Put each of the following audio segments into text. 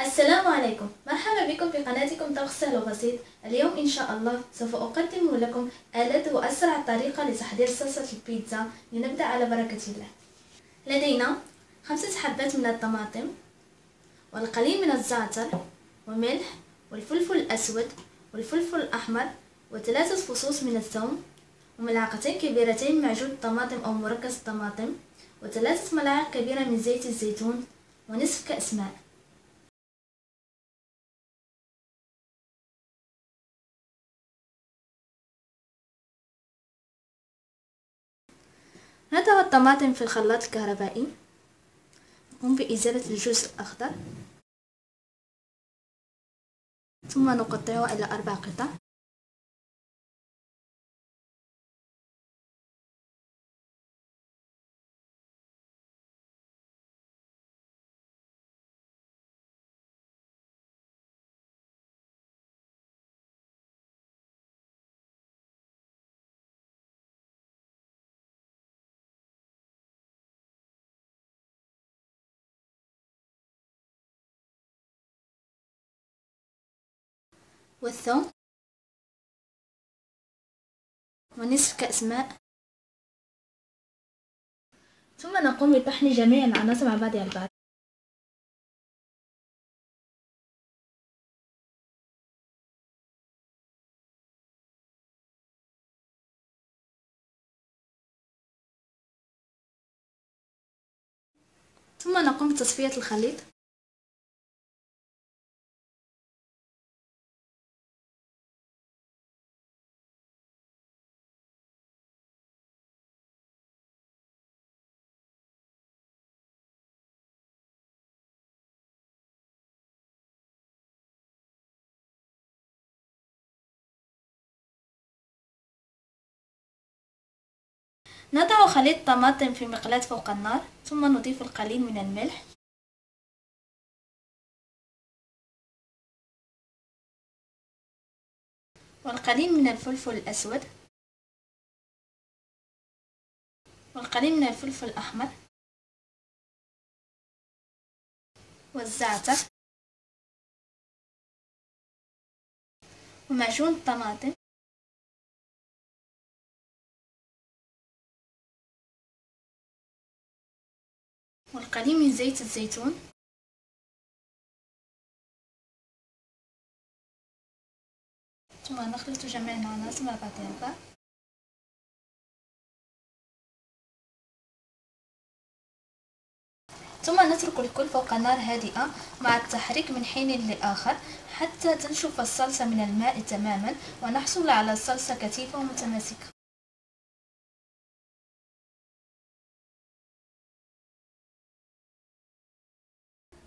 السلام عليكم. مرحبا بكم في قناتكم طبخ سهل وبسيط اليوم إن شاء الله سوف أقدم لكم ألذ وأسرع طريقة لتحضير صلصة البيتزا. لنبدأ على بركة الله. لدينا خمسة حبات من الطماطم والقليل من الزعتر وملح والفلفل الأسود والفلفل الأحمر وثلاثة فصوص من الثوم وملعقتين كبيرتين معجون الطماطم أو مركز الطماطم وثلاثة ملاعق كبيرة من زيت الزيتون ونصف كأس ماء. نضع الطماطم في الخلاط الكهربائي؟ نقوم بإزالة الجزء الأخضر ثم نقطعه إلى أربع قطع. والثوم ونصف كأس ماء. ثم نقوم بطحن جميع العناصر مع بعضها البعض. ثم نقوم بتصفية الخليط. نضع خليط طماطم في مقلاة فوق النار ثم نضيف القليل من الملح. والقليل من الفلفل الأسود. والقليل من الفلفل الأحمر. والزعتر. ومعجون الطماطم والقليل من زيت الزيتون. ثم نخلط جميع العناصر مع بعضها ثم نترك الكل فوق نار هادئة مع التحريك من حين لآخر حتى تنشف الصلصة من الماء تماما ونحصل على صلصة كثيفة ومتماسكة.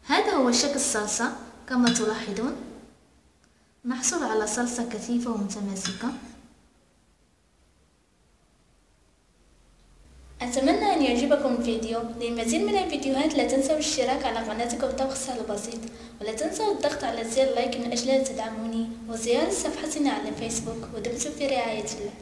هذا هو شكل الصلصة كما تلاحظون. نحصل على صلصة كثيفة ومتماسكة. أتمنى أن يعجبكم الفيديو. للمزيد من الفيديوهات لا تنسوا الاشتراك على قناتكم طبخ سهل بسيط ولا تنسوا الضغط على زر لايك من أجل تدعموني وزيارة صفحتنا على فيسبوك ودمتم في رعاية الله.